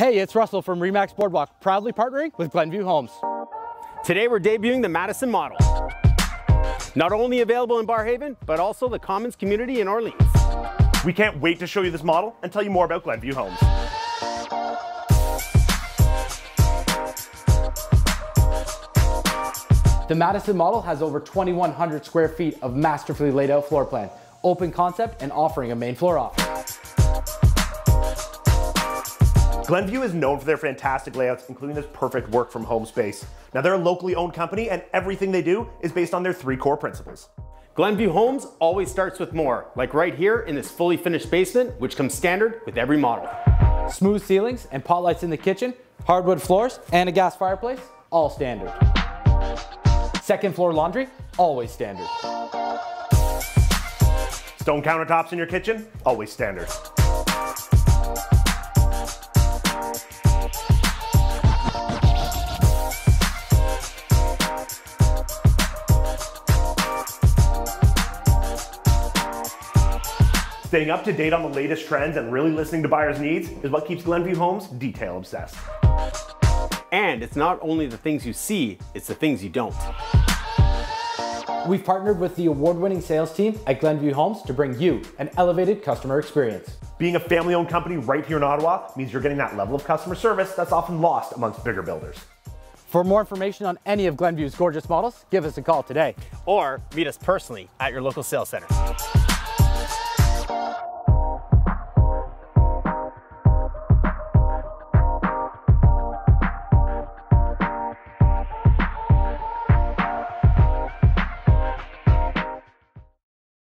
Hey, it's Russell from RE/MAX Boardwalk, proudly partnering with Glenview Homes. Today we're debuting the Madison model. Not only available in Barrhaven, but also the Commons community in Orleans. We can't wait to show you this model and tell you more about Glenview Homes. The Madison model has over 2,100 square feet of masterfully laid out floor plan, open concept, and offering a main floor office. Glenview is known for their fantastic layouts, including this perfect work from home space. Now, they're a locally owned company, and everything they do is based on their three core principles. Glenview Homes always starts with more, like right here in this fully finished basement, which comes standard with every model. Smooth ceilings and pot lights in the kitchen, hardwood floors, and a gas fireplace, all standard. Second floor laundry, always standard. Stone countertops in your kitchen, always standard. Staying up to date on the latest trends and really listening to buyers' needs is what keeps Glenview Homes detail obsessed. And it's not only the things you see, it's the things you don't. We've partnered with the award-winning sales team at Glenview Homes to bring you an elevated customer experience. Being a family-owned company right here in Ottawa means you're getting that level of customer service that's often lost amongst bigger builders. For more information on any of Glenview's gorgeous models, give us a call today. Or meet us personally at your local sales center.